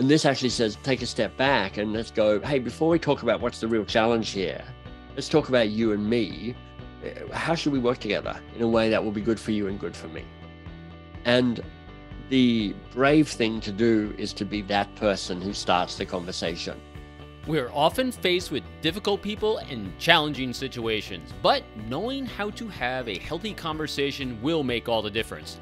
And this actually says take a step back and let's go, hey, before we talk about what's the real challenge here, let's talk about you and me. Uh, how should we work together in a way that will be good for you and good for me? And the brave thing to do is to be that person who starts the conversation. We are often faced with difficult people and challenging situations, but knowing how to have a healthy conversation will make all the difference.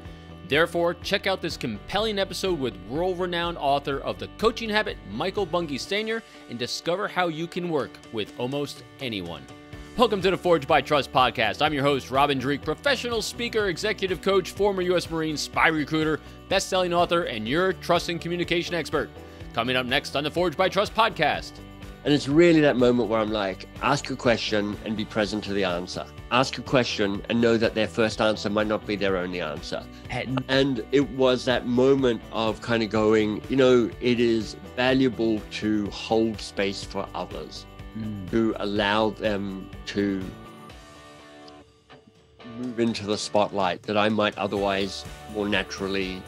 Therefore, check out this compelling episode with world renowned author of The Coaching Habit, Michael Bungay Stanier, and discover how you can work with almost anyone. Welcome to the Forged by Trust podcast. I'm your host, Robin Dreeke, professional speaker, executive coach, former U.S. Marine, spy recruiter, best selling author, and your trust and communication expert. Coming up next on the Forged by Trust podcast. And it's really that moment where I'm like, ask a question and be present to the answer. Ask a question and know that their first answer might not be their only answer. And it was that moment of kind of going, you know, it is valuable to hold space for others mm. to allow them to move into the spotlight that I might otherwise more naturally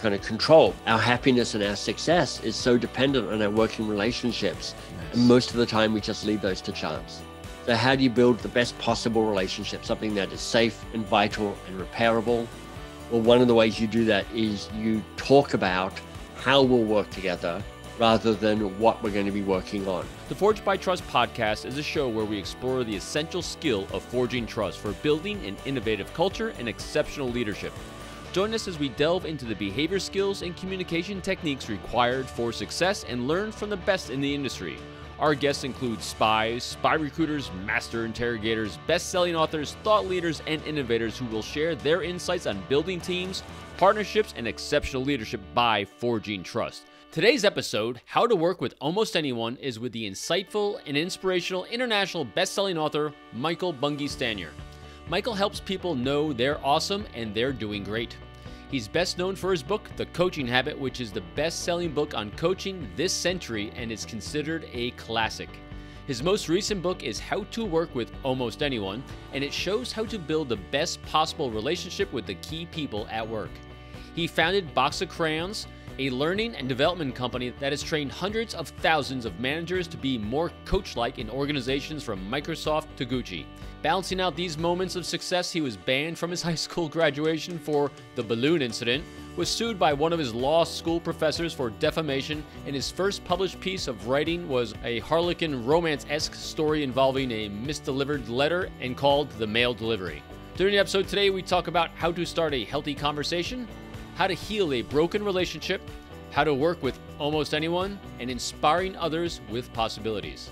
kind of control. Our happiness and our success is so dependent on our working relationships. And most of the time, we just leave those to chance. So, how do you build the best possible relationship, something that is safe and vital and repairable? Well, one of the ways you do that is you talk about how we'll work together rather than what we're going to be working on. The Forged by Trust podcast is a show where we explore the essential skill of forging trust for building an innovative culture and exceptional leadership. Join us as we delve into the behavior skills and communication techniques required for success and learn from the best in the industry. Our guests include spies, spy recruiters, master interrogators, best selling authors, thought leaders, and innovators who will share their insights on building teams, partnerships, and exceptional leadership by forging trust. Today's episode, How to Work with Almost Anyone, is with the insightful and inspirational international best-selling author Michael Bungay Stanier. Michael helps people know they're awesome and they're doing great. He's best known for his book, The Coaching Habit, which is the best selling book on coaching this century and is considered a classic. His most recent book is How to Work with Almost Anyone, and it shows how to build the best possible relationship with the key people at work. He founded Box of Crayons, a learning and development company that has trained hundreds of thousands of managers to be more coach like in organizations from Microsoft to Gucci. Balancing out these moments of success, he was banned from his high school graduation for the balloon incident, was sued by one of his law school professors for defamation, and his first published piece of writing was a Harlequin romance esque story involving a misdelivered letter and called The Mail Delivery. During the episode today, we talk about how to start a healthy conversation, how to heal a broken relationship, how to work with almost anyone, and inspiring others with possibilities.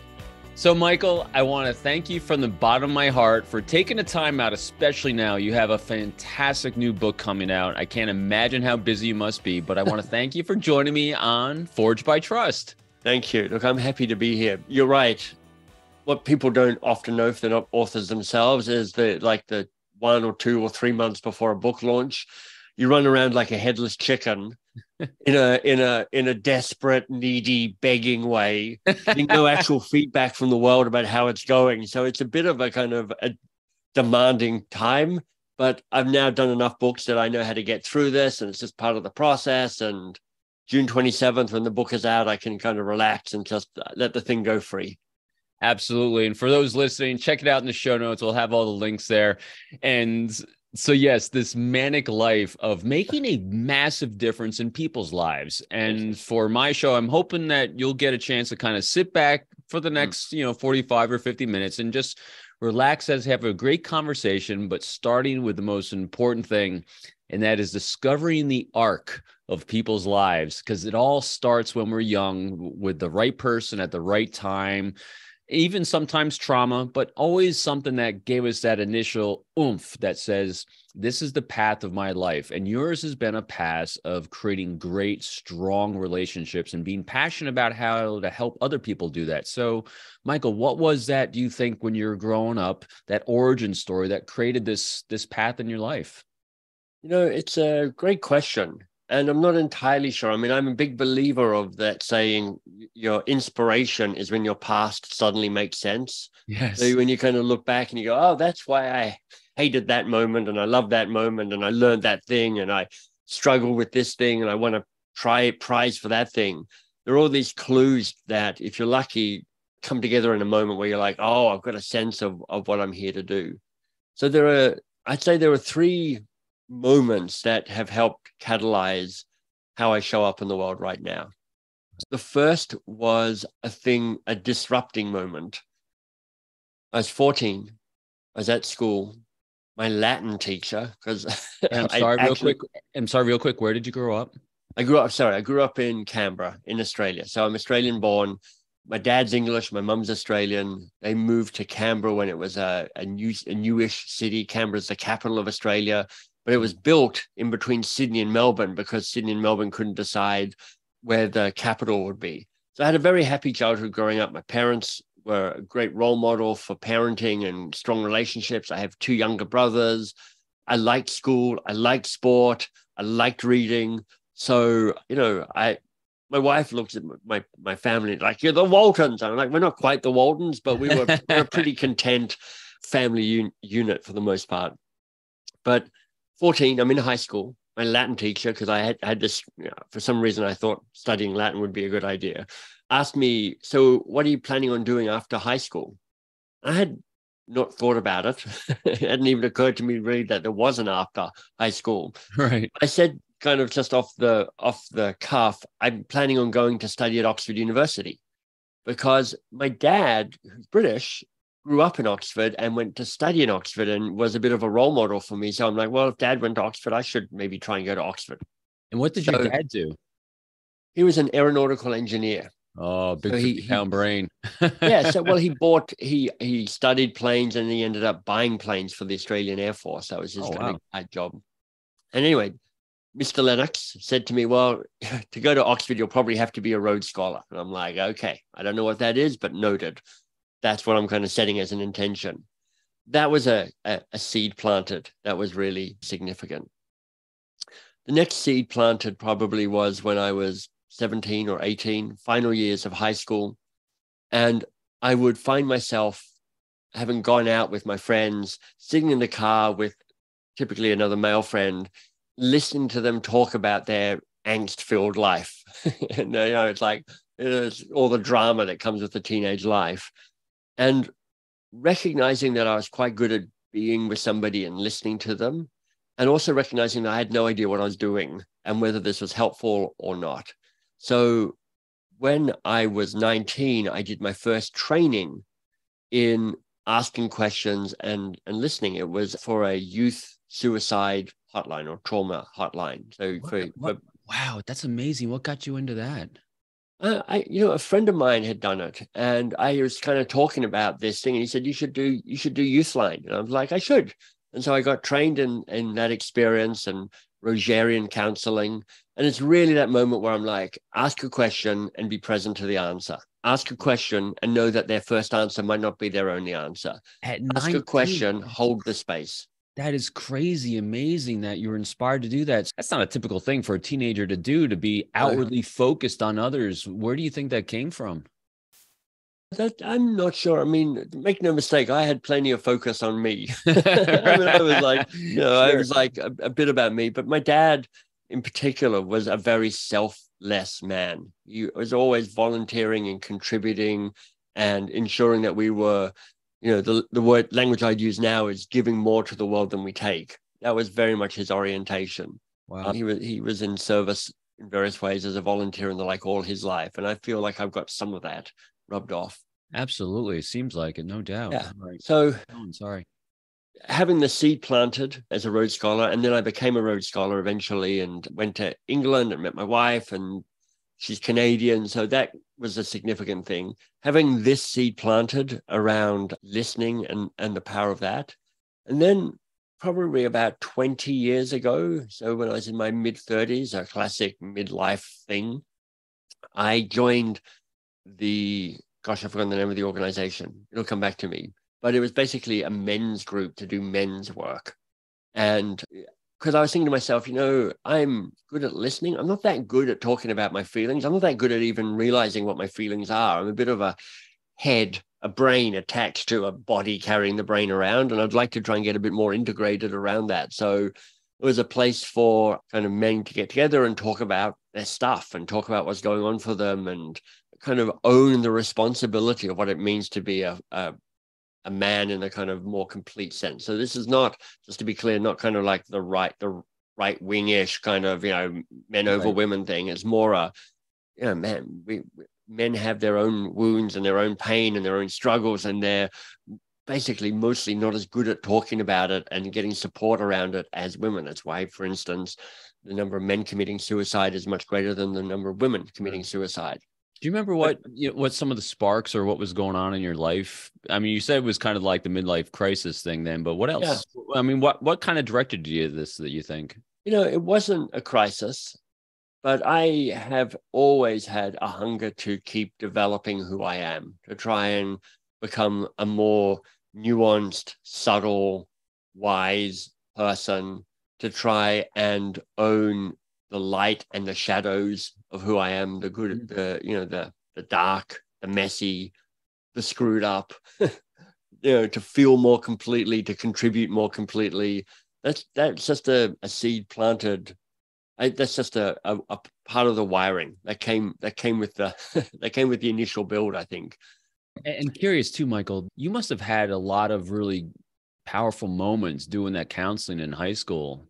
So, Michael, I want to thank you from the bottom of my heart for taking the time out, especially now. You have a fantastic new book coming out. I can't imagine how busy you must be, but I want to thank you for joining me on Forged by Trust. Thank you. Look, I'm happy to be here. You're right. What people don't often know if they're not authors themselves is that, like, the one or two or three months before a book launch, you run around like a headless chicken in a in a in a desperate, needy, begging way, getting no actual feedback from the world about how it's going. So it's a bit of a kind of a demanding time. But I've now done enough books that I know how to get through this, and it's just part of the process. And June 27th, when the book is out, I can kind of relax and just let the thing go free. Absolutely. And for those listening, check it out in the show notes. We'll have all the links there. And so yes this manic life of making a massive difference in people's lives and for my show i'm hoping that you'll get a chance to kind of sit back for the mm. next you know 45 or 50 minutes and just relax as have a great conversation but starting with the most important thing and that is discovering the arc of people's lives because it all starts when we're young with the right person at the right time even sometimes trauma, but always something that gave us that initial oomph that says, this is the path of my life. And yours has been a path of creating great, strong relationships and being passionate about how to help other people do that. So, Michael, what was that, do you think, when you were growing up, that origin story that created this this path in your life? You know, it's a great question and I'm not entirely sure. I mean, I'm a big believer of that saying your inspiration is when your past suddenly makes sense. Yes. So when you kind of look back and you go, oh, that's why I hated that moment and I love that moment and I learned that thing and I struggle with this thing and I want to try prize for that thing. There are all these clues that, if you're lucky, come together in a moment where you're like, oh, I've got a sense of, of what I'm here to do. So there are, I'd say there are three moments that have helped catalyze how I show up in the world right now. The first was a thing, a disrupting moment. I was 14. I was at school. My Latin teacher, because I'm sorry, real quick. I'm sorry, real quick. Where did you grow up? I grew up, sorry, I grew up in Canberra in Australia. So I'm Australian born. My dad's English, my mum's Australian. They moved to Canberra when it was a, a new a newish city. Canberra's the capital of Australia, but it was built in between Sydney and Melbourne because Sydney and Melbourne couldn't decide where the capital would be. So I had a very happy childhood growing up. My parents were a great role model for parenting and strong relationships. I have two younger brothers. I liked school. I liked sport. I liked reading. So, you know, I my wife looks at my my family like you're the Waltons. I'm like, we're not quite the Waltons, but we were, we're a pretty content family un- unit for the most part. But 14, I'm in high school. My Latin teacher, because I had had this you know, for some reason, I thought studying Latin would be a good idea. Asked me, so what are you planning on doing after high school? I had not thought about it. it hadn't even occurred to me really that there was an after high school. Right. I said kind of just off the off the cuff, I'm planning on going to study at Oxford University because my dad, who's British, grew up in Oxford and went to study in Oxford and was a bit of a role model for me. So I'm like, well, if dad went to Oxford, I should maybe try and go to Oxford. And what did so, your dad do? He was an aeronautical engineer. Oh, big so he, pound brain. yeah. So, well, he bought, he he studied planes and he ended up buying planes for the Australian Air Force. That was his oh, kind wow. of job. And anyway, Mr. Lennox said to me, Well, to go to Oxford, you'll probably have to be a Rhodes Scholar. And I'm like, Okay, I don't know what that is, but noted. That's what I'm kind of setting as an intention. That was a, a, a seed planted that was really significant. The next seed planted probably was when I was 17 or 18, final years of high school. And I would find myself having gone out with my friends, sitting in the car with typically another male friend, listening to them talk about their angst filled life. and, you know, it's like it's all the drama that comes with the teenage life. And recognizing that I was quite good at being with somebody and listening to them, and also recognizing that I had no idea what I was doing and whether this was helpful or not. So when I was 19, I did my first training in asking questions and, and listening. It was for a youth suicide hotline or trauma hotline. So what, for, what, for, wow, that's amazing. What got you into that? Uh, I, you know, a friend of mine had done it, and I was kind of talking about this thing, and he said, "You should do, you should do Youthline," and I was like, "I should." And so I got trained in in that experience and Rogerian counseling, and it's really that moment where I'm like, ask a question and be present to the answer. Ask a question and know that their first answer might not be their only answer. At ask 19, a question, hold the space. That is crazy amazing that you're inspired to do that. That's not a typical thing for a teenager to do to be outwardly focused on others. Where do you think that came from? That I'm not sure. I mean, make no mistake, I had plenty of focus on me. I, mean, I was like, you know, sure. I was like a, a, bit about me, but my dad in particular was a very selfless man. He was always volunteering and contributing and ensuring that we were you know the, the word language i'd use now is giving more to the world than we take. That was very much his orientation. Wow. Uh, he was he was in service in various ways as a volunteer and the like all his life. And i feel like i've got some of that rubbed off. Absolutely. It seems like it. No doubt. Yeah. Right. so oh, I'm sorry. having the seed planted as a Rhodes Scholar, and then I became a Rhodes Scholar eventually, and went to England and met my wife, and she's Canadian, so that was a significant thing. Having this seed planted around listening and, and the power of that. And then probably about 20 years ago, so when I was in my mid 30s, a classic midlife thing, I joined the, gosh, I've forgotten the name of the organization. It'll come back to me. But it was basically a men's group to do men's work. And because I was thinking to myself, you know, I'm good at listening. I'm not that good at talking about my feelings. I'm not that good at even realizing what my feelings are. I'm a bit of a head, a brain attached to a body carrying the brain around. And I'd like to try and get a bit more integrated around that. So it was a place for kind of men to get together and talk about their stuff and talk about what's going on for them and kind of own the responsibility of what it means to be a, a a man in a kind of more complete sense. So this is not, just to be clear, not kind of like the right the right wingish kind of you know men over women thing. It's more a you know man we men have their own wounds and their own pain and their own struggles and they're basically mostly not as good at talking about it and getting support around it as women. That's why, for instance, the number of men committing suicide is much greater than the number of women committing suicide. Do you remember what you know, what some of the sparks or what was going on in your life? I mean, you said it was kind of like the midlife crisis thing then, but what else? Yeah. I mean, what what kind of directed you this that you think? You know, it wasn't a crisis, but I have always had a hunger to keep developing who I am, to try and become a more nuanced, subtle, wise person, to try and own the light and the shadows of who I am, the good, mm. the you know, the the dark, the messy, the screwed up. you know, to feel more completely, to contribute more completely. That's that's just a, a seed planted. I, that's just a, a, a part of the wiring that came that came with the that came with the initial build. I think. And curious too, Michael. You must have had a lot of really powerful moments doing that counseling in high school.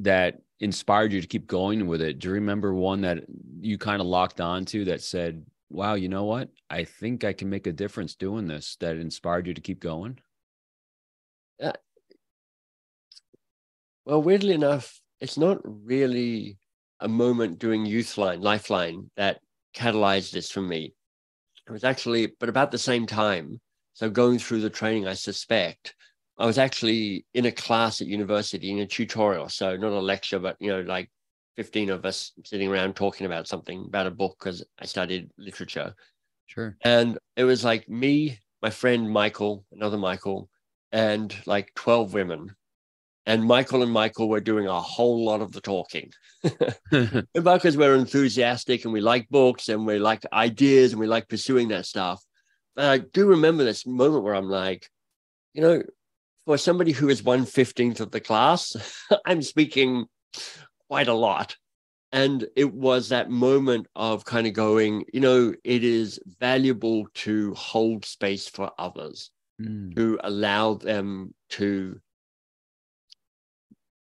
That inspired you to keep going with it? Do you remember one that you kind of locked on to that said, wow, you know what? I think I can make a difference doing this that inspired you to keep going? Uh, well, weirdly enough, it's not really a moment doing Youthline, Lifeline that catalyzed this for me. It was actually, but about the same time. So going through the training, I suspect I was actually in a class at university in a tutorial. So not a lecture, but you know, like 15 of us sitting around talking about something about a book because I studied literature. Sure. And it was like me, my friend Michael, another Michael, and like 12 women. And Michael and Michael were doing a whole lot of the talking. because we're enthusiastic and we like books and we like ideas and we like pursuing that stuff. But I do remember this moment where I'm like, you know, for somebody who is one fifteenth of the class, I'm speaking quite a lot. And it was that moment of kind of going, you know, it is valuable to hold space for others, mm. to allow them to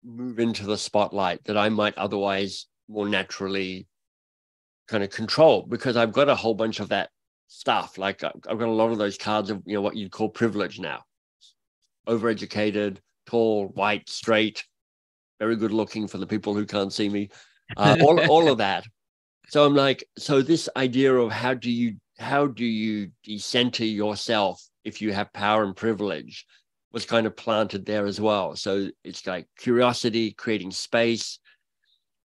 move into the spotlight that I might otherwise more naturally kind of control because I've got a whole bunch of that stuff. Like I've got a lot of those cards of, you know, what you'd call privilege now overeducated, tall, white, straight, very good looking for the people who can't see me. Uh, all, all of that. So I'm like, so this idea of how do you how do you decenter yourself if you have power and privilege was kind of planted there as well. So it's like curiosity, creating space,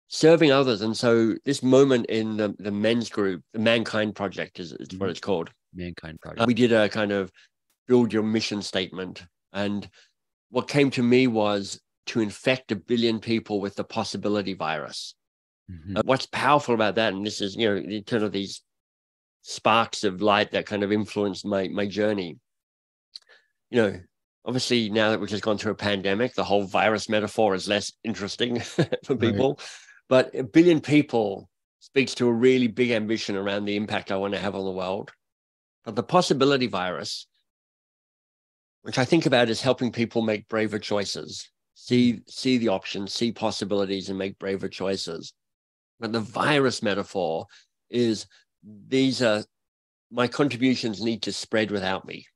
serving others. And so this moment in the, the men's group, the Mankind Project is, is what mm-hmm. it's called. Mankind Project. Uh, we did a kind of build your mission statement and what came to me was to infect a billion people with the possibility virus. Mm-hmm. What's powerful about that, and this is, you know, kind of these sparks of light that kind of influenced my my journey. You know, obviously now that we've just gone through a pandemic, the whole virus metaphor is less interesting for people. Right. But a billion people speaks to a really big ambition around the impact I want to have on the world. But the possibility virus which I think about as helping people make braver choices, see see the options, see possibilities, and make braver choices. But the virus metaphor is these are my contributions need to spread without me.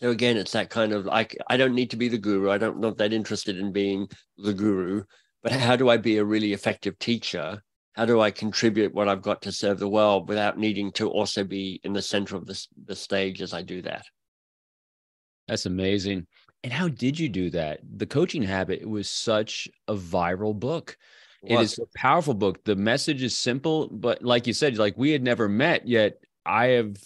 So again, it's that kind of like I don't need to be the guru. I don't not that interested in being the guru, but how do I be a really effective teacher? How do I contribute what I've got to serve the world without needing to also be in the center of the, the stage as I do that? That's amazing. And how did you do that? The coaching habit it was such a viral book. It is a powerful book. The message is simple, but like you said, like we had never met yet. I have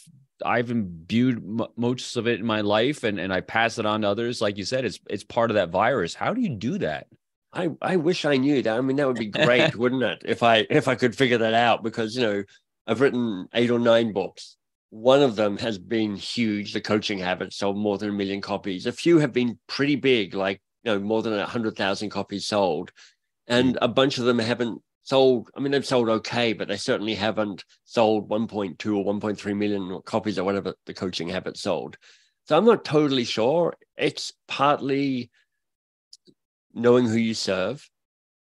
I've imbued m- most of it in my life, and and I pass it on to others. Like you said, it's it's part of that virus. How do you do that? I I wish I knew that. I mean, that would be great, wouldn't it? If I if I could figure that out, because you know I've written eight or nine books, one of them has been huge, the coaching habit, sold more than a million copies. A few have been pretty big, like you know, more than a hundred thousand copies sold. And a bunch of them haven't sold, I mean, they've sold okay, but they certainly haven't sold 1.2 or 1.3 million copies or whatever the coaching habit sold. So I'm not totally sure. It's partly knowing who you serve.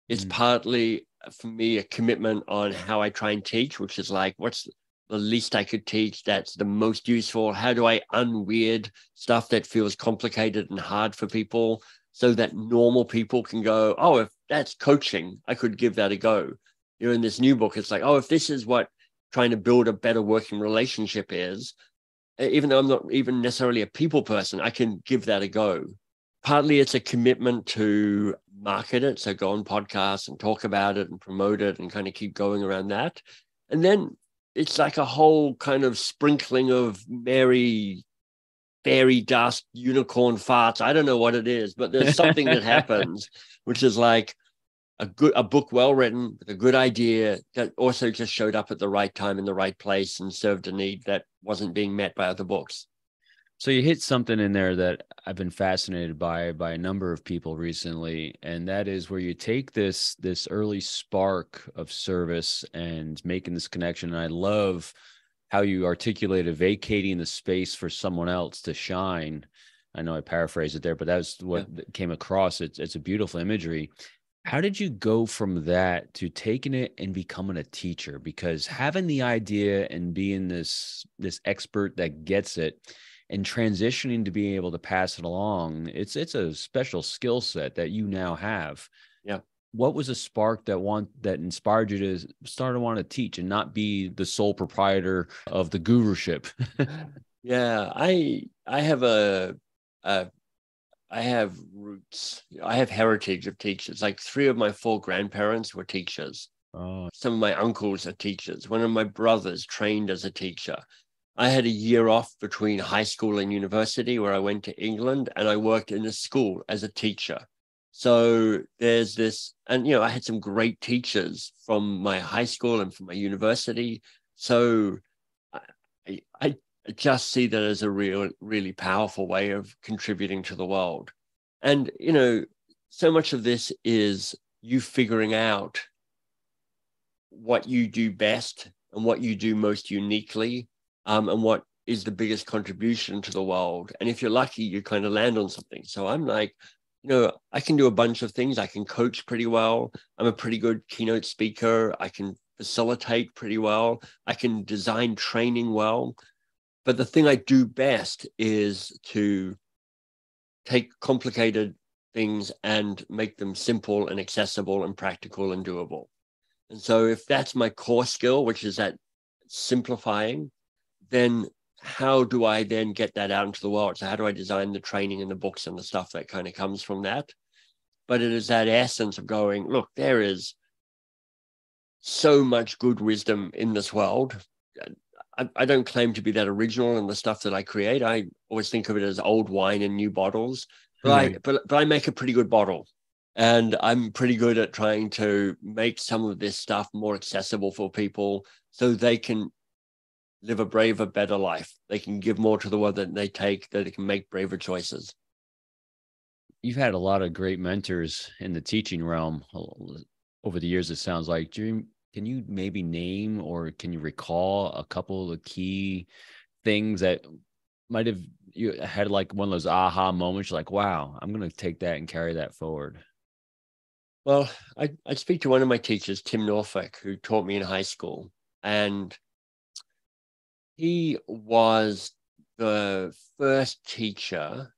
It's mm. partly for me a commitment on how I try and teach, which is like, what's the least I could teach that's the most useful? How do I unweird stuff that feels complicated and hard for people so that normal people can go, oh, if that's coaching, I could give that a go. You know, in this new book, it's like, oh, if this is what trying to build a better working relationship is, even though I'm not even necessarily a people person, I can give that a go. Partly it's a commitment to market it. So go on podcasts and talk about it and promote it and kind of keep going around that. And then it's like a whole kind of sprinkling of merry fairy dust, unicorn farts. I don't know what it is, but there's something that happens, which is like a good a book well written with a good idea that also just showed up at the right time in the right place and served a need that wasn't being met by other books. So you hit something in there that I've been fascinated by by a number of people recently, and that is where you take this this early spark of service and making this connection. And I love how you articulated vacating the space for someone else to shine. I know I paraphrased it there, but that's what yeah. came across. It's it's a beautiful imagery. How did you go from that to taking it and becoming a teacher? Because having the idea and being this this expert that gets it and transitioning to being able to pass it along it's it's a special skill set that you now have yeah what was a spark that want that inspired you to start to want to teach and not be the sole proprietor of the guruship yeah i i have a, a I have roots. I have heritage of teachers. Like three of my four grandparents were teachers. Oh. Some of my uncles are teachers. One of my brothers trained as a teacher. I had a year off between high school and university where I went to England and I worked in a school as a teacher. So there's this, and you know, I had some great teachers from my high school and from my university. So I, I just see that as a real, really powerful way of contributing to the world. And, you know, so much of this is you figuring out what you do best and what you do most uniquely um, and what is the biggest contribution to the world. And if you're lucky, you kind of land on something. So I'm like, you know, I can do a bunch of things. I can coach pretty well. I'm a pretty good keynote speaker. I can facilitate pretty well. I can design training well. But the thing I do best is to take complicated things and make them simple and accessible and practical and doable. And so if that's my core skill, which is that simplifying, then how do I then get that out into the world? So how do I design the training and the books and the stuff that kind of comes from that? But it is that essence of going, look, there is so much good wisdom in this world. I, I don't claim to be that original in the stuff that I create. I always think of it as old wine in new bottles. But mm-hmm. I but, but I make a pretty good bottle. And I'm pretty good at trying to make some of this stuff more accessible for people so they can live a braver, better life. They can give more to the world than they take, that they can make braver choices. You've had a lot of great mentors in the teaching realm uh, over the years, it sounds like. You, can you maybe name or can you recall a couple of key things that might have you had like one of those aha moments like wow i'm going to take that and carry that forward well I, I speak to one of my teachers tim norfolk who taught me in high school and he was the first teacher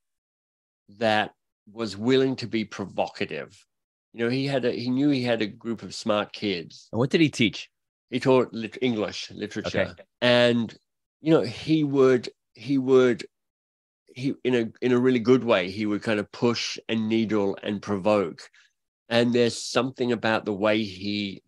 that was willing to be provocative. You know, he had a he knew he had a group of smart kids. what did he teach? He taught lit- English literature, okay. and you know he would he would he in a in a really good way he would kind of push and needle and provoke. And there's something about the way he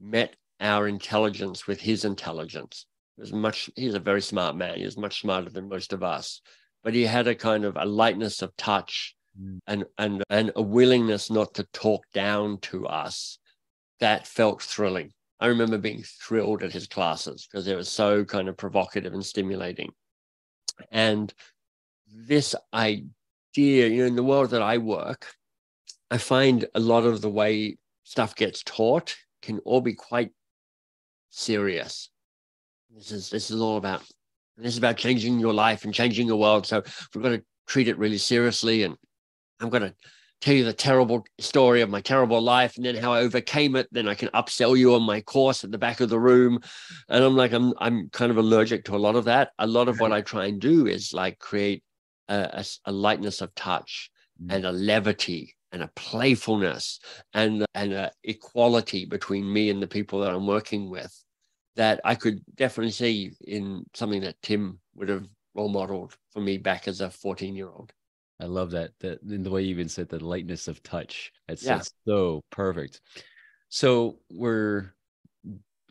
met our intelligence with his intelligence was much he's a very smart man he was much smarter than most of us but he had a kind of a lightness of touch mm. and and and a willingness not to talk down to us that felt thrilling i remember being thrilled at his classes because they were so kind of provocative and stimulating and this idea you know in the world that i work i find a lot of the way stuff gets taught can all be quite serious. This is this is all about this is about changing your life and changing your world. So we've got to treat it really seriously. And I'm going to tell you the terrible story of my terrible life and then how I overcame it. Then I can upsell you on my course at the back of the room. And I'm like, I'm I'm kind of allergic to a lot of that. A lot of what I try and do is like create a, a, a lightness of touch mm. and a levity and a playfulness and and a equality between me and the people that I'm working with that I could definitely see in something that Tim would have role modeled for me back as a 14 year old. I love that. That in the way you even said the lightness of touch. It's, yeah. so perfect. So we're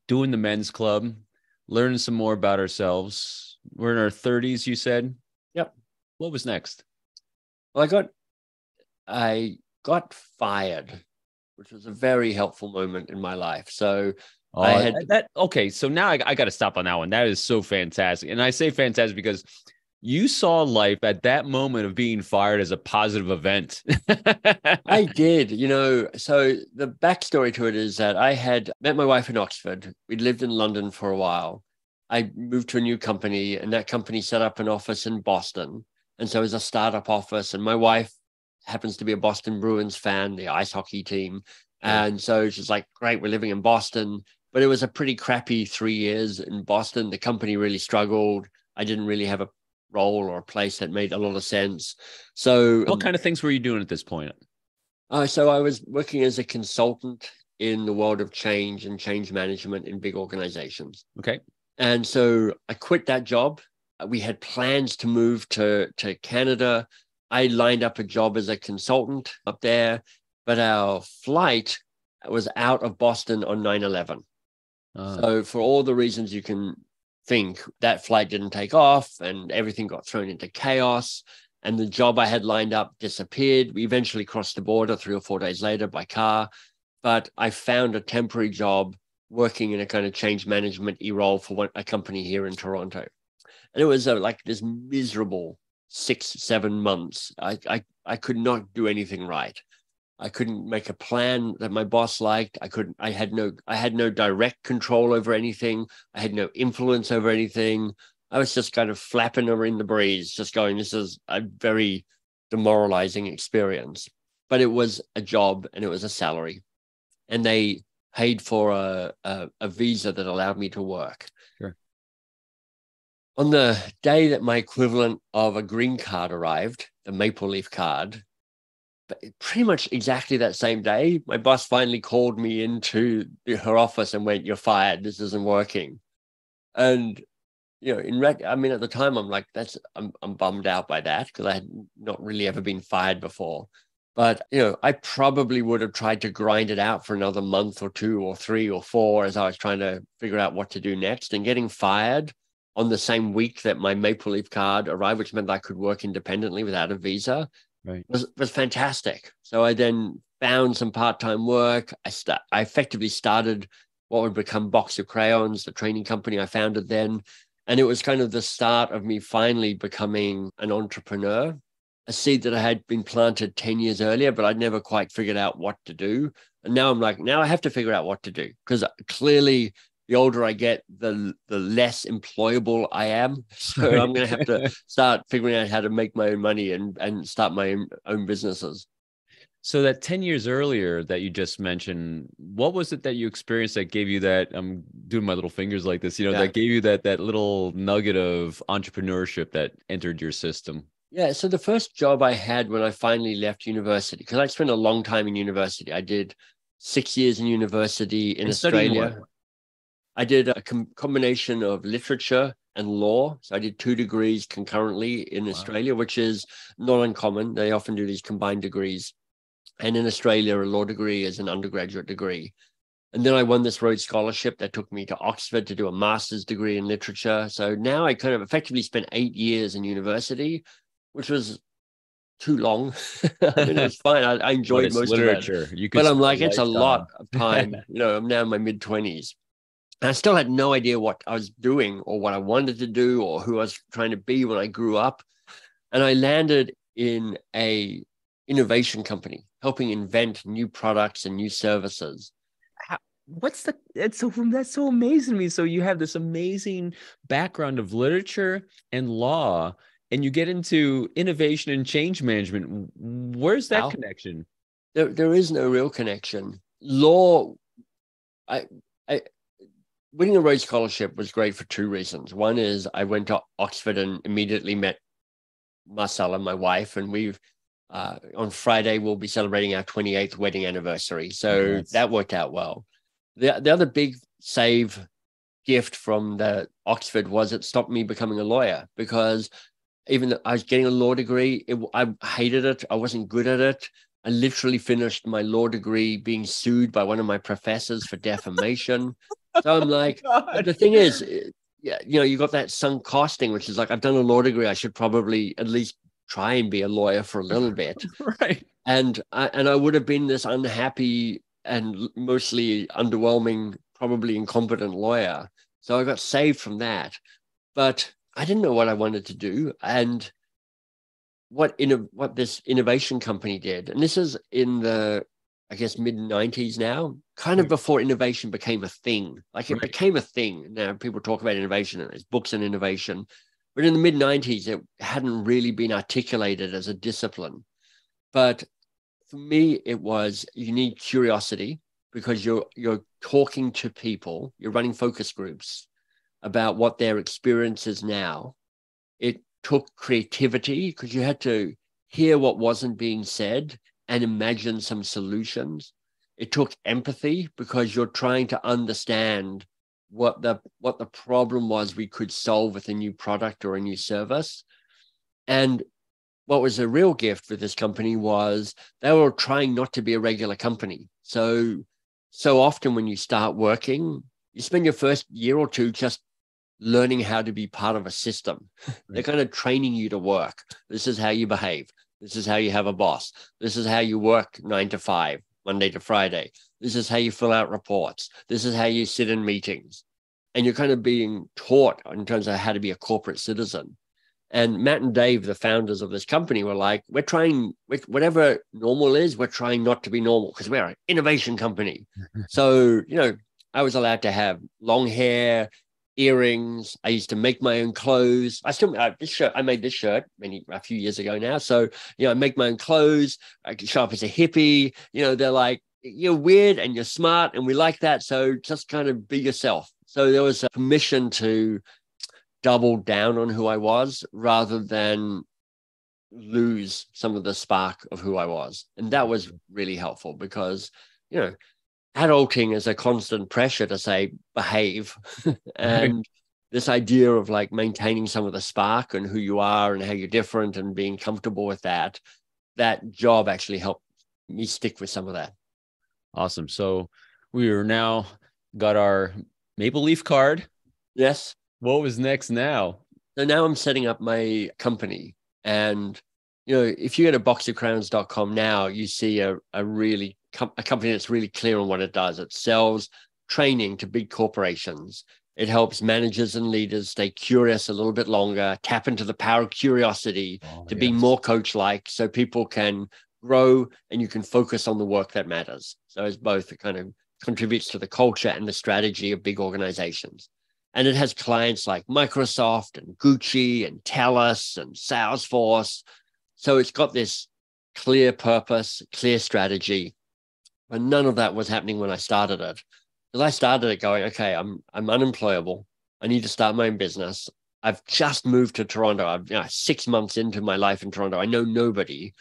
doing the men's club, learning some more about ourselves. We're in our 30s, you said. Yep. What was next? Well, I got I got fired, which was a very helpful moment in my life. So Oh, I uh, had that. Okay, so now I, I got to stop on that one. That is so fantastic, and I say fantastic because you saw life at that moment of being fired as a positive event. I did, you know. So the backstory to it is that I had met my wife in Oxford. We'd lived in London for a while. I moved to a new company, and that company set up an office in Boston. And so it was a startup office, and my wife happens to be a Boston Bruins fan, the ice hockey team. And so she's like, great, we're living in Boston but it was a pretty crappy three years in Boston. The company really struggled. I didn't really have a role or a place that made a lot of sense. So, what um, kind of things were you doing at this point? Uh, so, I was working as a consultant in the world of change and change management in big organizations. Okay. And so I quit that job. We had plans to move to, to Canada. I lined up a job as a consultant up there, but our flight was out of Boston on 9 11. Uh, so for all the reasons you can think, that flight didn't take off and everything got thrown into chaos. And the job I had lined up disappeared. We eventually crossed the border three or four days later by car. But I found a temporary job working in a kind of change management e role for a company here in Toronto. And it was uh, like this miserable six, seven months. I, I, I could not do anything right. I couldn't make a plan that my boss liked. I couldn't, I had no, I had no direct control over anything. I had no influence over anything. I was just kind of flapping over in the breeze, just going, this is a very demoralizing experience. But it was a job and it was a salary. And they paid for a, a, a visa that allowed me to work. Sure. On the day that my equivalent of a green card arrived, the maple leaf card, pretty much exactly that same day, my boss finally called me into her office and went, "You're fired. This isn't working." And you know, in rec- I mean, at the time, I'm like, "That's I'm I'm bummed out by that because I had not really ever been fired before." But you know, I probably would have tried to grind it out for another month or two or three or four as I was trying to figure out what to do next. And getting fired on the same week that my Maple Leaf card arrived, which meant I could work independently without a visa, right. was was fantastic. So I then found some part time work. I st- I effectively started what would become Box of Crayons, the training company I founded then, and it was kind of the start of me finally becoming an entrepreneur. A seed that I had been planted 10 years earlier, but I'd never quite figured out what to do. And now I'm like, now I have to figure out what to do because clearly the older I get, the the less employable I am. So I'm going to have to start figuring out how to make my own money and and start my own, own businesses. So that 10 years earlier that you just mentioned, what was it that you experienced that gave you that I'm doing my little fingers like this, you know, yeah. that gave you that that little nugget of entrepreneurship that entered your system? Yeah, so the first job I had when I finally left university because I spent a long time in university. I did 6 years in university in and Australia. I did a com- combination of literature and law. So I did two degrees concurrently in wow. Australia, which is not uncommon. They often do these combined degrees. And in Australia, a law degree is an undergraduate degree. And then I won this Rhodes Scholarship that took me to Oxford to do a master's degree in literature. So now I kind of effectively spent eight years in university, which was too long. I mean, it was fine. I, I enjoyed most literature. of it. You but I'm like, it's a lot of time. you know, I'm now in my mid 20s. I still had no idea what I was doing or what I wanted to do or who I was trying to be when I grew up. And I landed in a innovation company, helping invent new products and new services. what's the it's so that's so amazing to me. So you have this amazing background of literature and law and you get into innovation and change management. Where's that connection? There, there is no real connection. Law i i winning a Rhodes Scholarship was great for two reasons. One is I went to Oxford and immediately met Marcella, my wife, and we've uh, on Friday we'll be celebrating our 28th wedding anniversary. So that worked out well. The the other big save gift from the Oxford was it stopped me becoming a lawyer because even though I was getting a law degree, it, I hated it. I wasn't good at it. I literally finished my law degree being sued by one of my professors for defamation. so I'm like, oh the thing is, eh, yeah, you know, you got that sunk costing, which is like, I've done a law degree. I should probably at least try and be a lawyer for a little bit. right. And I, and I would have been this unhappy and mostly underwhelming, probably incompetent lawyer. So I got saved from that. But I didn't know what I wanted to do. And what in what this innovation company did, and this is in the I guess mid 90s now, kind of before innovation became a thing. Like it right. became a thing. Now people talk about innovation and there's books and innovation. But in the mid 90s, it hadn't really been articulated as a discipline. But for me, it was you need curiosity because you're you're talking to people, you're running focus groups about what their experience is now. It took creativity because you had to hear what wasn't being said and imagine some solutions. It took empathy because you're trying to understand what the what the problem was we could solve with a new product or a new service. And what was a real gift for this company was they were trying not to be a regular company. So so often when you start working, you spend your first year or two just learning how to be part of a system. Right. They're kind of training you to work. This is how you behave. This is how you have a boss. This is how you work nine to five, Monday to Friday. This is how you fill out reports. This is how you sit in meetings. And you're kind of being taught in terms of how to be a corporate citizen. And Matt and Dave, the founders of this company, were like, we're trying, whatever normal is, we're trying not to be normal because we're an innovation company. so, you know, I was allowed to have long hair, earrings. I used to make my own clothes. I still this shirt. I made this shirt many a few years ago now. So you know, I make my own clothes. I can show up as a hippie. You know, they're like you're weird and you're smart, and we like that. So just kind of be yourself. So there was a permission to double down on who I was rather than lose some of the spark of who I was, and that was really helpful because you know adulting is a constant pressure to say behave. And right. this idea of like maintaining some of the spark and who you are and how you're different and being comfortable with that that job actually helped me stick with some of that. Awesome. So we are now got our maple leaf card. Yes. What was next now? So now i'm setting up my company. And you know if you go to boxofcrayons.com now you see a, a really com- a company that's really clear on what it does. It sells training to big corporations. It helps managers and leaders stay curious a little bit longer, tap into the power of curiosity oh, to yes. be more coach like so people can grow and you can focus on the work that matters. So it's both it kind of contributes to the culture and the strategy of big organizations. And it has clients like Microsoft and Gucci and TELUS and Salesforce. So it's got this clear purpose, clear strategy, but none of that was happening when I started it. Because I started it going, okay, I'm I'm unemployable. I need to start my own business. I've just moved to Toronto. I'm you know, six months into my life in Toronto. I know nobody.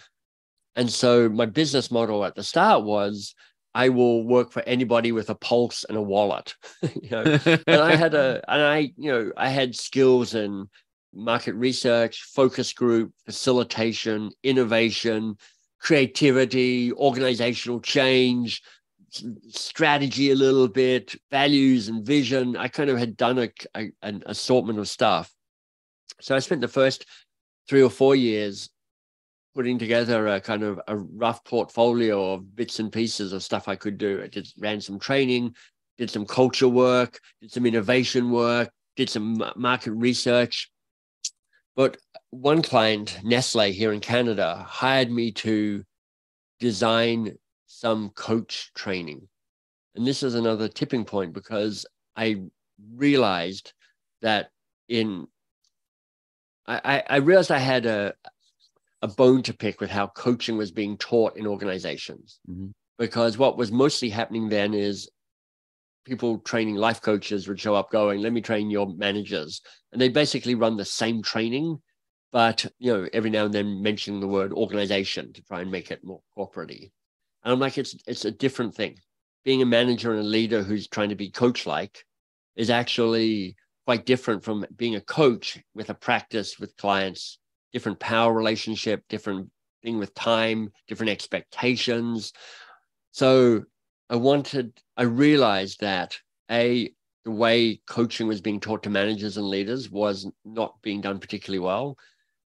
And so my business model at the start was I will work for anybody with a pulse and a wallet. you know, and I had a and I, you know, I had skills in market research, focus group, facilitation, innovation, creativity, organizational change, strategy a little bit, values and vision. I kind of had done a, a, an assortment of stuff. So I spent the first three or four years putting together a kind of a rough portfolio of bits and pieces of stuff I could do. I just ran some training, did some culture work, did some innovation work, did some market research. But one client, Nestle here in Canada, hired me to design some coach training. And this is another tipping point because I realized that in I, I realized I had a a bone to pick with how coaching was being taught in organizations. Mm-hmm. Because what was mostly happening then is people training life coaches would show up going, let me train your managers. And they basically run the same training, but you know, every now and then mentioning the word organization to try and make it more corporate And I'm like, it's it's a different thing. Being a manager and a leader who's trying to be coach like is actually quite different from being a coach with a practice with clients, different power relationship, different thing with time, different expectations. So I wanted, I realized that A, the way coaching was being taught to managers and leaders was not being done particularly well.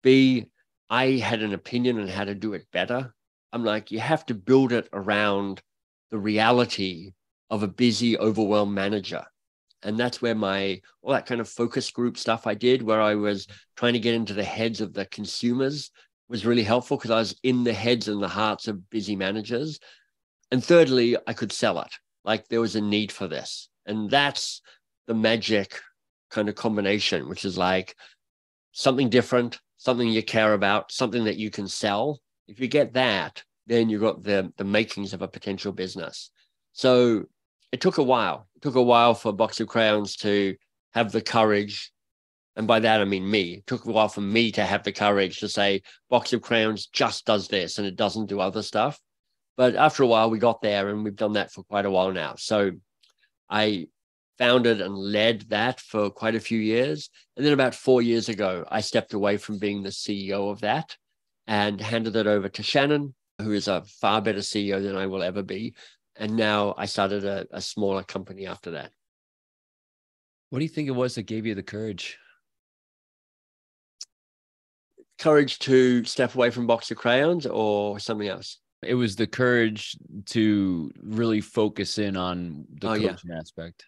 B, I had an opinion on how to do it better. I'm like, you have to build it around the reality of a busy, overwhelmed manager and that's where my all that kind of focus group stuff I did, where I was trying to get into the heads of the consumers, was really helpful because I was in the heads and the hearts of busy managers. And thirdly, I could sell it. Like there was a need for this, and that's the magic kind of combination, which is like something different, something you care about, something that you can sell. If you get that, then you've got the the makings of a potential business. So it took a while. It took a while for Box of Crayons to have the courage. And by that, I mean me. It took a while for me to have the courage to say, Box of Crayons just does this and it doesn't do other stuff. But after a while, we got there and we've done that for quite a while now. So I founded and led that for quite a few years. And then about four years ago, I stepped away from being the CEO of that and handed it over to Shannon, who is a far better CEO than I will ever be and now I started a, a smaller company after that. What do you think it was that gave you the courage? Courage to step away from box of crayons or something else? It was the courage to really focus in on the oh, coaching yeah. aspect.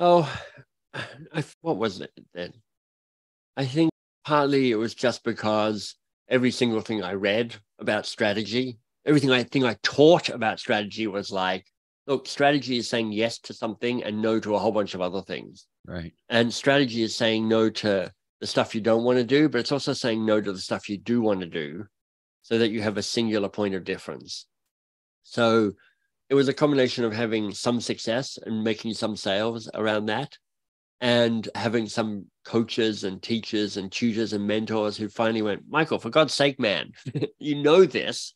Oh, I, what was it then? I think partly it was just because every single thing I read about strategy everything I think I taught about strategy was like, look, strategy is saying yes to something and no to a whole bunch of other things. Right. And strategy is saying no to the stuff you don't want to do, but it's also saying no to the stuff you do want to do so that you have a singular point of difference. So it was a combination of having some success and making some sales around that and having some coaches and teachers and tutors and mentors who finally went, Michael, for God's sake, man, you know this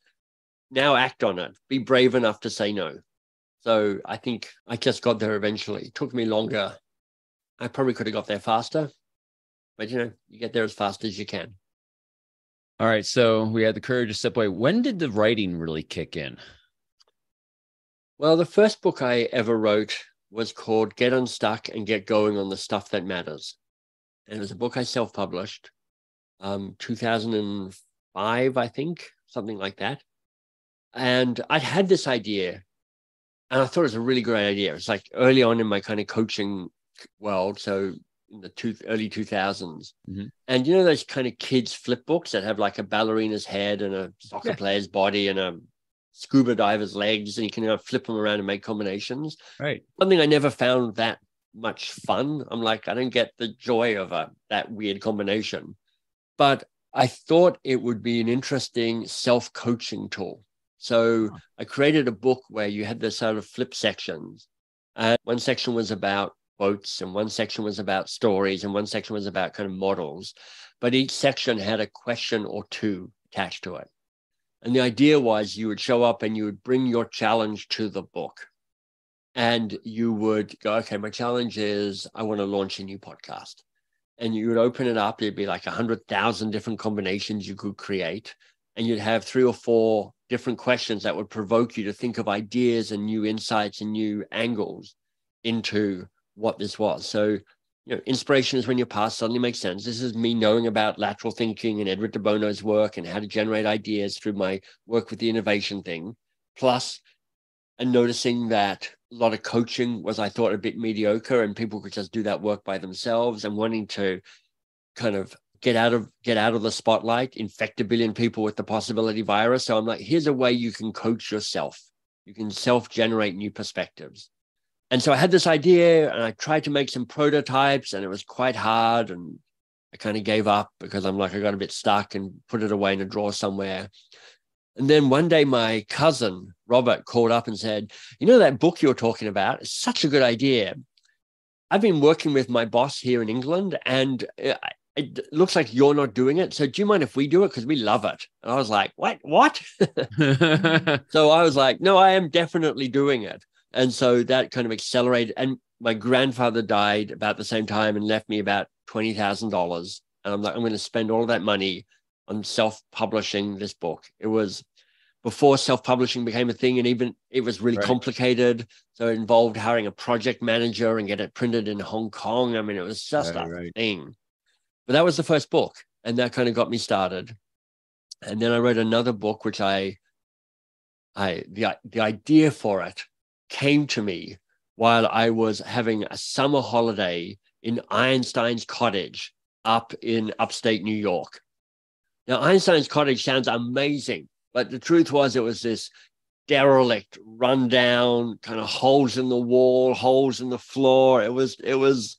now act on it. Be brave enough to say no. So I think I just got there eventually. It took me longer. I probably could have got there faster, but you know, you get there as fast as you can. All right. So we had the courage to step away. When did the writing really kick in? Well, the first book I ever wrote was called Get Unstuck and Get Going on the Stuff That Matters. And it was a book I self published, um, 2005, I think, something like that. And I'd had this idea and I thought it was a really great idea. It's like early on in my kind of coaching world. So in the two, early 2000s. Mm-hmm. And you know, those kind of kids flip books that have like a ballerina's head and a soccer yeah. player's body and a scuba diver's legs, and you can you know, flip them around and make combinations. Right. Something I never found that much fun. I'm like, I don't get the joy of a, that weird combination. But I thought it would be an interesting self coaching tool. So I created a book where you had the sort of flip sections. And one section was about quotes, and one section was about stories, and one section was about kind of models. But each section had a question or two attached to it. And the idea was you would show up and you would bring your challenge to the book. And you would go, okay, my challenge is I want to launch a new podcast. And you would open it up, it'd be like a 100,000 different combinations you could create. And you'd have three or four different questions that would provoke you to think of ideas and new insights and new angles into what this was. So, you know, inspiration is when your past suddenly makes sense. This is me knowing about lateral thinking and Edward de Bono's work and how to generate ideas through my work with the innovation thing, plus and noticing that a lot of coaching was, I thought, a bit mediocre and people could just do that work by themselves and wanting to kind of get out of get out of the spotlight, infect a billion people with the possibility virus. So I'm like, here's a way you can coach yourself. You can self generate new perspectives. And so I had this idea and I tried to make some prototypes and it was quite hard. And I kind of gave up because I'm like, I got a bit stuck and put it away in a drawer somewhere. And then one day, my cousin Robert called up and said, You know, that book you're talking about is such a good idea. I've been working with my boss here in England, and uh, it looks like you're not doing it. So do you mind if we do it? Because we love it. And I was like, what? What? so I was like, no, I am definitely doing it. And so that kind of accelerated. And my grandfather died about the same time and left me about $20,000. And I'm like, I'm going to spend all of that money on self-publishing this book. It was before self-publishing became a thing, and even it was really right. complicated. So it involved hiring a project manager and get it printed in Hong Kong. I mean, it was just right, a right. thing. But that was the first book, and that kind of got me started. And then I wrote another book, which I, I the the idea for it came to me while I was having a summer holiday in Einstein's cottage up in upstate New York. Now, Einstein's cottage sounds amazing, but the truth was it was this derelict, rundown, kind of holes in the wall, holes in the floor. It was, it was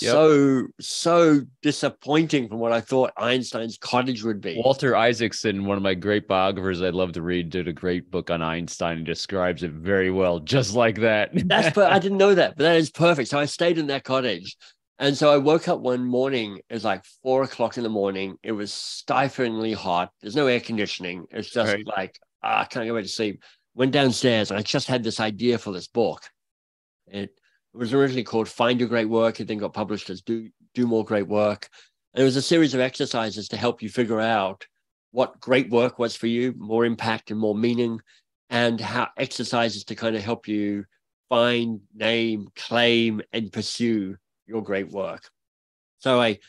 Yep. so so disappointing from what I thought Einstein's cottage would be. Walter Isaacson, one of my great biographers I'd love to read, did a great book on Einstein and describes it very well, just like that. That's per- I didn't know that, but that is perfect. So I stayed in that cottage. And so I woke up one morning, it was like four o'clock in the morning. It was stiflingly hot. There's no air conditioning. It's just right. like, ah, I can't go back to sleep. Went downstairs and I just had this idea for this book. It it was originally called Find Your Great Work. It then got published as Do, Do More Great Work. And it was a series of exercises to help you figure out what great work was for you, more impact and more meaning, and how exercises to kind of help you find, name, claim, and pursue your great work. So I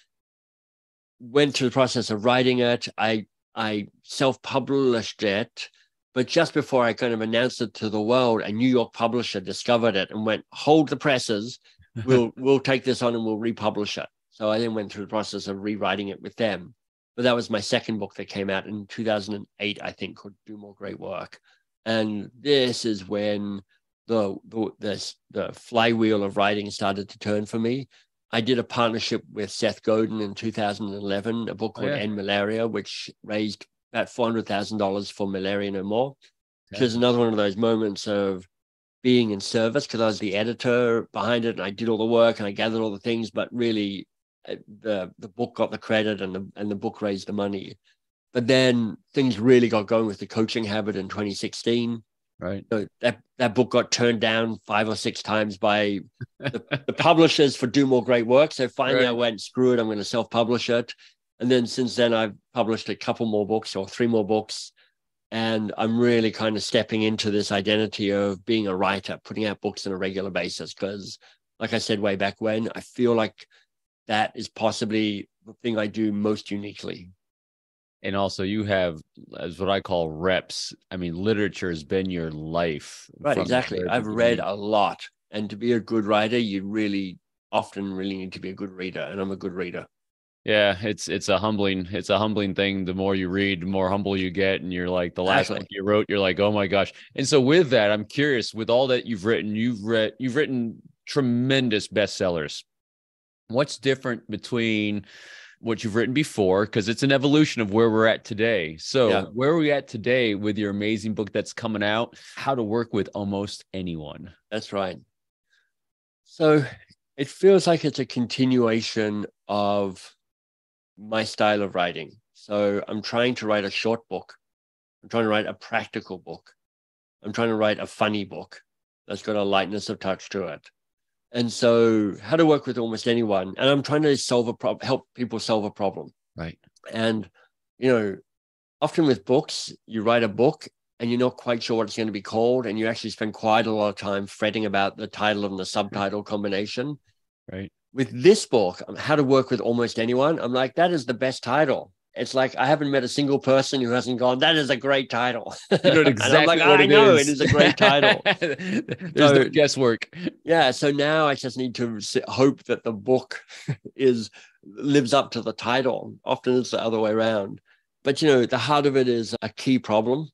went through the process of writing it. I I self-published it but just before I kind of announced it to the world, a New York publisher discovered it and went, "Hold the presses, we'll we'll take this on and we'll republish it." So I then went through the process of rewriting it with them. But that was my second book that came out in 2008, I think, called "Do More Great Work," and this is when the the the, the flywheel of writing started to turn for me. I did a partnership with Seth Godin in 2011, a book oh, called oh, yeah. End Malaria, which raised about four hundred thousand dollars for Malaria No More, which is another one of those moments of being in service because I was the editor behind it and I did all the work and I gathered all the things, but really uh, the the book got the credit and the and the book raised the money. But then things really got going with the coaching habit in 2016. Right. So that that book got turned down five or six times by the, the publishers for do more great work. So finally, right. I went screw it. I'm going to self publish it. And then since then, I've published a couple more books or three more books. And I'm really kind of stepping into this identity of being a writer, putting out books on a regular basis. Because, like I said way back when, I feel like that is possibly the thing I do most uniquely. And also, you have, as what I call reps. I mean, literature has been your life. Right, exactly. I've read a lot. And to be a good writer, you really often really need to be a good reader. And I'm a good reader. Yeah, it's it's a humbling it's a humbling thing. The more you read, the more humble you get, and you're like the last book you wrote, you're like, oh my gosh. And so with that, I'm curious. With all that you've written, you've read you've written tremendous bestsellers. What's different between what you've written before? Because it's an evolution of where we're at today. So yeah. where are we at today with your amazing book that's coming out? How to work with almost anyone. That's right. So it feels like it's a continuation of my style of writing. So I'm trying to write a short book. I'm trying to write a practical book. I'm trying to write a funny book that's got a lightness of touch to it. And so, how to work with almost anyone. And I'm trying to solve a problem, help people solve a problem. Right. And, you know, often with books, you write a book and you're not quite sure what it's going to be called. And you actually spend quite a lot of time fretting about the title and the subtitle combination. Right with this book, um, How to Work with Almost Anyone, I'm like, that is the best title. It's like I haven't met a single person who hasn't gone. That is a great title. You know exactly I'm like, what I know is. it is a great title. There's so, no guesswork. Yeah. So now I just need to hope that the book is lives up to the title. Often it's the other way around. But you know, the heart of it is a key problem,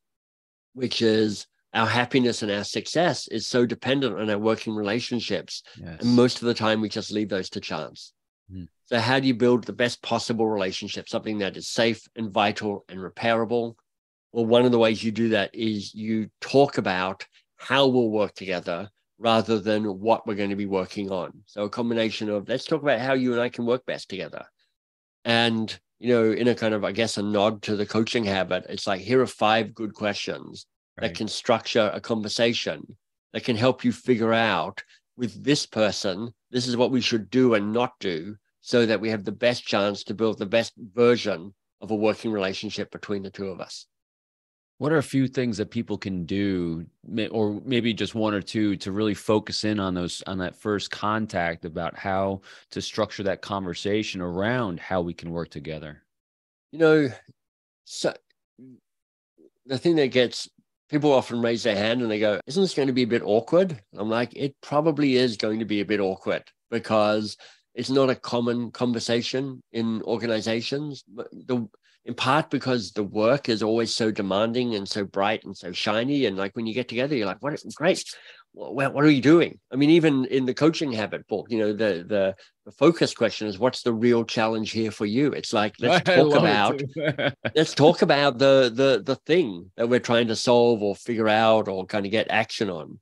which is our happiness and our success is so dependent on our working relationships. Yes. And most of the time, we just leave those to chance. Mm. So, how do you build the best possible relationship, something that is safe and vital and repairable? Well, one of the ways you do that is you talk about how we'll work together rather than what we're going to be working on. So, a combination of let's talk about how you and I can work best together. And, you know, in a kind of, I guess, a nod to the coaching habit, it's like, here are five good questions Right. that can structure a conversation that can help you figure out with this person, this is what we should do and not do so that we have the best chance to build the best version of a working relationship between the two of us. What are a few things that people can do, or maybe just one or two, to really focus in on those on that first contact about how to structure that conversation around how we can work together? You know, so the thing that gets people often raise their hand and they go, Isn't this going to be a bit awkward? I'm like, It probably is going to be a bit awkward because it's not a common conversation in organizations. The in part because the work is always so demanding and so bright and so shiny. And like when you get together, you're like, what great. What, what are you doing? I mean, even in the coaching habit book, you know, the the the focus question is what's the real challenge here for you? It's like let's talk about let's talk about the the the thing that we're trying to solve or figure out or kind of get action on.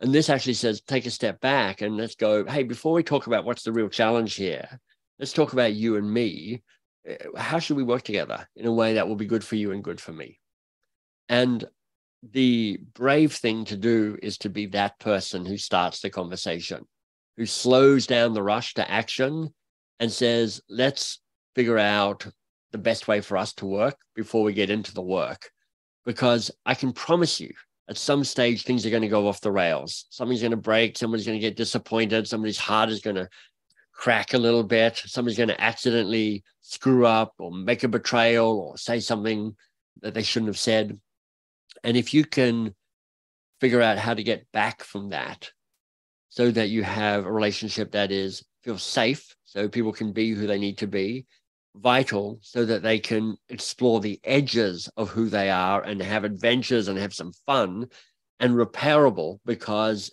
And this actually says take a step back and let's go, hey, before we talk about what's the real challenge here, let's talk about you and me. Uh, How should we work together in a way that will be good for you and good for me? And the brave thing to do is to be that person who starts the conversation, who slows down the rush to action and says, let's figure out the best way for us to work before we get into the work. Because I can promise you, at some stage, things are going to go off the rails. Something's going to break. Somebody's going to get disappointed. Somebody's heart is going to crack a little bit. Somebody's going to accidentally screw up or make a betrayal or say something that they shouldn't have said. And if you can figure out how to get back from that so that you have a relationship that is feels safe, so people can be who they need to be, vital so that they can explore the edges of who they are and have adventures and have some fun and repairable because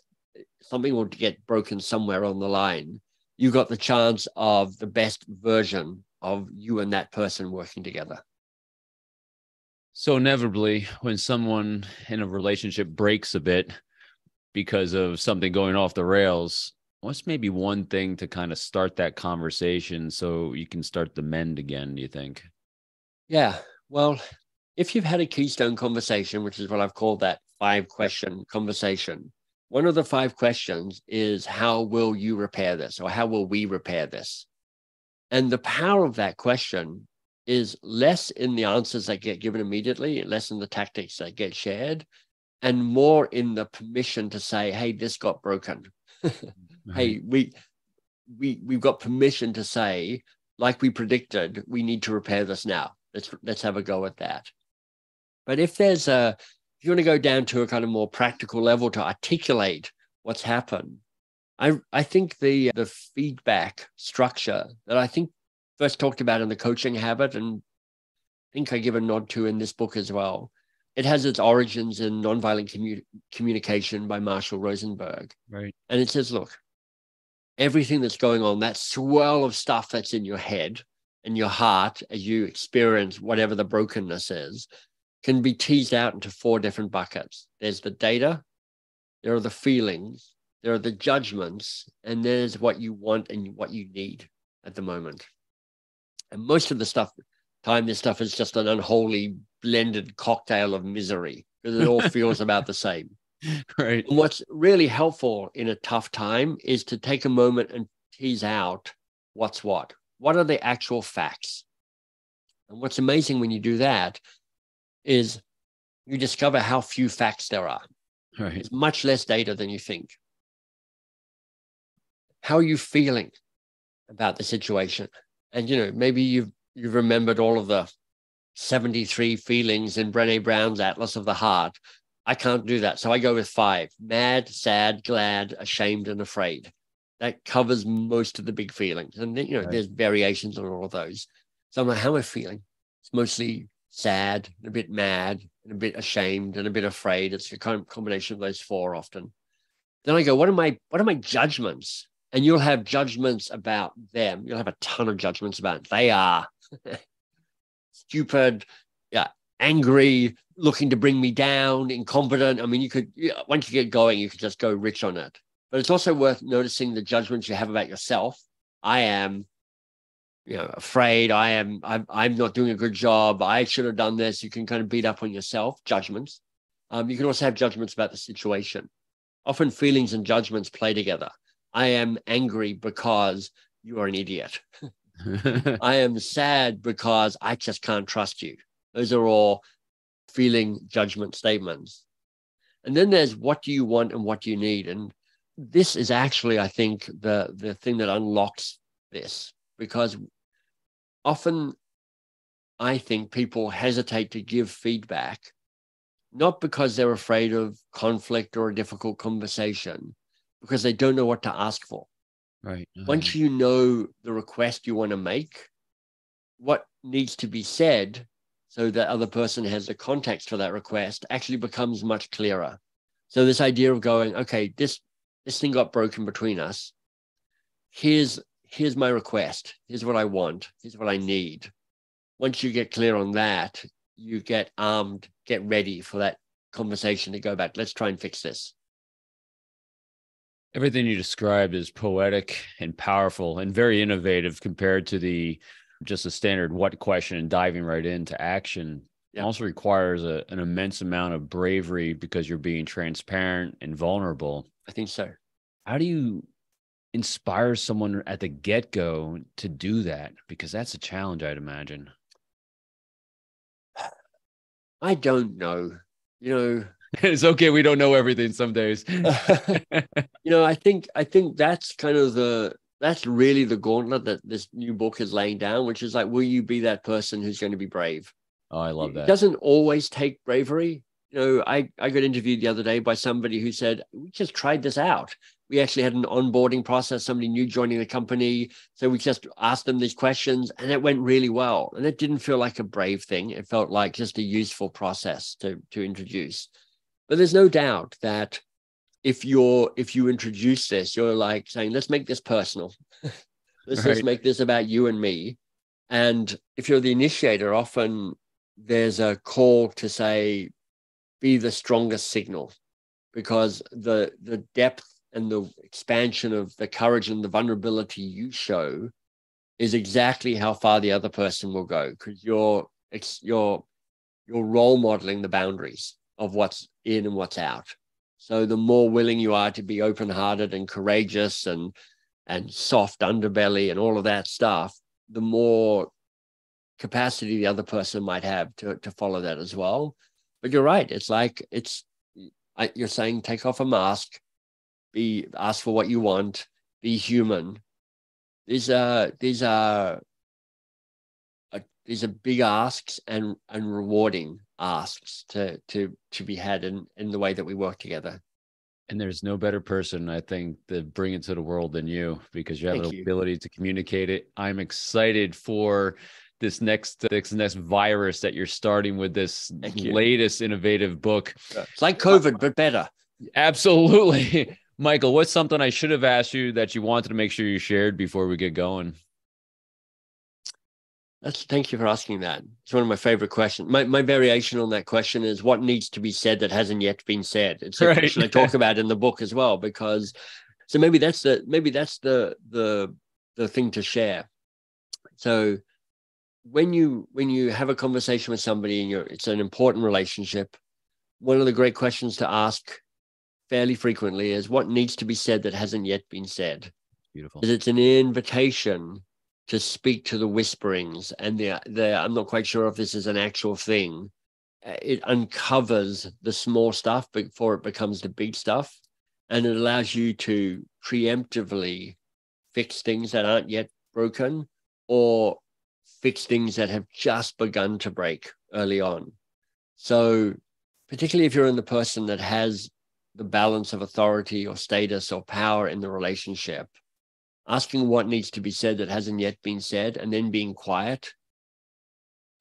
something will get broken somewhere on the line. You got the chance of the best version of you and that person working together. So inevitably, when someone in a relationship breaks a bit because of something going off the rails, what's maybe one thing to kind of start that conversation so you can start the mend again? Do you think? Yeah. Well, if you've had a keystone conversation, which is what I've called that five question conversation, one of the five questions is how will you repair this or how will we repair this? And the power of that question is less in the answers that get given immediately, less in the tactics that get shared, and more in the permission to say, hey, this got broken. hey, we we we've got permission to say, like we predicted, we need to repair this now. Let's let's have a go at that. But if there's a if you want to go down to a kind of more practical level to articulate what's happened, I I think the the feedback structure that I think first talked about in the coaching habit, and I think I give a nod to in this book as well. It has its origins in nonviolent commu- communication by Marshall Rosenberg. Right. And it says, look, everything that's going on, that swirl of stuff that's in your head and your heart as you experience whatever the brokenness is, can be teased out into four different buckets. There's the data, there are the feelings, there are the judgments, and there's what you want and what you need at the moment. And most of the stuff, time, this stuff is just an unholy blended cocktail of misery because it all feels about the same. Right. And what's really helpful in a tough time is to take a moment and tease out what's what. What are the actual facts? And what's amazing when you do that is you discover how few facts there are. Right. It's much less data than you think. How are you feeling about the situation? And you know, maybe you've you've remembered all of the 73 feelings in Brené Brown's Atlas of the Heart. I can't do that. So I go with five mad, sad, glad, ashamed, and afraid. That covers most of the big feelings. And then, you know, Right. there's variations on all of those. So I'm like, how am I feeling? It's mostly sad, a bit mad, and a bit ashamed, and a bit afraid. It's a combination of those four often. Then I go, what are my what are my judgments? And you'll have judgments about them. You'll have a ton of judgments about it. they are stupid, yeah, angry, looking to bring me down, incompetent. I mean, you could once you get going, you could just go rich on it. But it's also worth noticing the judgments you have about yourself. I am, you know, afraid. I am. I'm, I'm not doing a good job. I should have done this. You can kind of beat up on yourself. Judgments. Um, you can also have judgments about the situation. Often feelings and judgments play together. I am angry because you are an idiot. I am sad because I just can't trust you. Those are all feeling judgment statements. And then there's what do you want and what do you need? And this is actually, I think, the, the thing that unlocks this because often I think people hesitate to give feedback, not because they're afraid of conflict or a difficult conversation, because they don't know what to ask for. Right. Once you know the request you want to make, what needs to be said so that other person has the context for that request actually becomes much clearer. So this idea of going, okay, this this thing got broken between us. Here's here's my request. Here's what I want. Here's what I need. Once you get clear on that, you get armed, get ready for that conversation to go back. Let's try and fix this. Everything you described is poetic and powerful and very innovative compared to the just a standard what question and diving right into action yeah. also requires a, an immense amount of bravery because you're being transparent and vulnerable. I think so. How do you inspire someone at the get go to do that? Because that's a challenge, I'd imagine. I don't know. You know, it's okay. We don't know everything some days. you know, I think I think that's kind of the that's really the gauntlet that this new book is laying down, which is like, will you be that person who's going to be brave? Oh, I love that. It doesn't always take bravery. You know, I, I got interviewed the other day by somebody who said, we just tried this out. We actually had an onboarding process, somebody new joining the company. So we just asked them these questions and it went really well. And it didn't feel like a brave thing. It felt like just a useful process to, to introduce. But there's no doubt that if you're if you introduce this, you're like saying, let's make this personal. let's right. just make this about you and me. And if you're the initiator, often there's a call to say, be the strongest signal, because the the depth and the expansion of the courage and the vulnerability you show is exactly how far the other person will go because you're you're you're role modeling the boundaries of what's in and what's out so the more willing you are to be open-hearted and courageous and and soft underbelly and all of that stuff, the more capacity the other person might have to to follow that as well. But you're right. It's like it's you're saying take off a mask, be ask for what you want, be human. These are these are uh, these are big asks and and rewarding asks to to to be had in in the way that we work together. And there's no better person i think to bring it to the world than you because you have Thank the you. ability to communicate it. I'm excited for this next this next virus that you're starting with this latest innovative book. It's like covid but better. Absolutely. Michael what's something i should have asked you that you wanted to make sure you shared before we get going that's thank you for asking that. It's one of my favorite questions. My my variation on that question is what needs to be said that hasn't yet been said. It's a right. question I talk about in the book as well because so maybe that's the maybe that's the the the thing to share. So when you when you have a conversation with somebody and you're it's an important relationship, one of the great questions to ask fairly frequently is what needs to be said that hasn't yet been said. Beautiful. It's an invitation to speak to the whisperings and the, the i'm not quite sure if this is an actual thing. Uh, it uncovers the small stuff before it becomes the big stuff. And it allows you to preemptively fix things that aren't yet broken or fix things that have just begun to break early on. So particularly if you're in the person that has the balance of authority or status or power in the relationship asking what needs to be said that hasn't yet been said, and then being quiet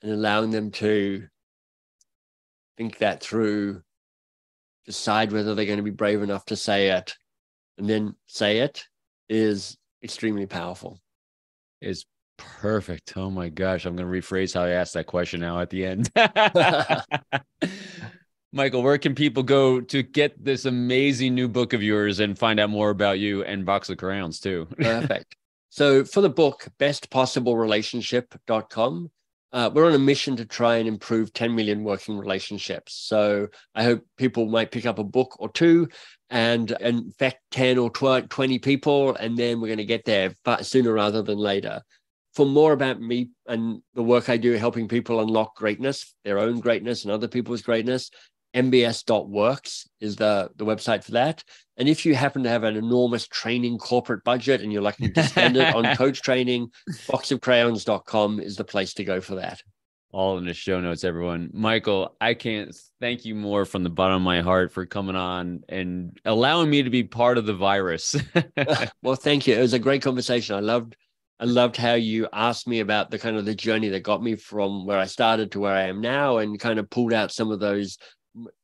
and allowing them to think that through, decide whether they're going to be brave enough to say it, and then say it is extremely powerful. Is perfect. Oh my gosh. I'm going to rephrase how I asked that question now at the end. Michael, where can people go to get this amazing new book of yours and find out more about you and Box of Crayons too? Perfect. So for the book, bestpossiblerelationship.com, uh, we're on a mission to try and improve 10 million working relationships. So I hope people might pick up a book or two and infect 10 or 20 people, and then we're going to get there sooner rather than later. For more about me and the work I do helping people unlock greatness, their own greatness and other people's greatness, mbs.works is the, the website for that. And if you happen to have an enormous training corporate budget and you're looking to spend it on coach training, boxofcrayons.com is the place to go for that. All in the show notes, everyone. Michael, I can't thank you more from the bottom of my heart for coming on and allowing me to be part of the virus. well, thank you. It was a great conversation. I loved I loved how you asked me about the kind of the journey that got me from where I started to where I am now and kind of pulled out some of those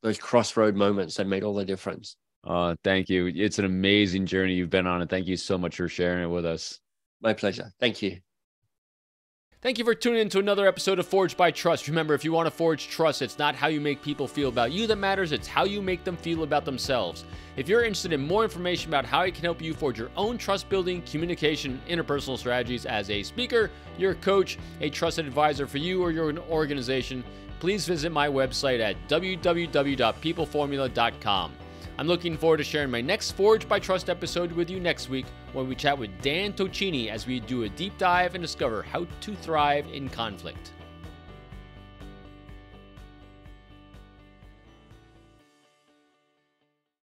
those crossroad moments that made all the difference. Uh, thank you. It's an amazing journey you've been on, and thank you so much for sharing it with us. My pleasure. Thank you. Thank you for tuning in to another episode of Forged by Trust. Remember, if you want to forge trust, it's not how you make people feel about you that matters, it's how you make them feel about themselves. If you're interested in more information about how I can help you forge your own trust building, communication, interpersonal strategies as a speaker, your coach, a trusted advisor for you or your organization, please visit my website at www.peopleformula.com. I'm looking forward to sharing my next Forged by Trust episode with you next week when we chat with Dan Tocchini as we do a deep dive and discover how to thrive in conflict.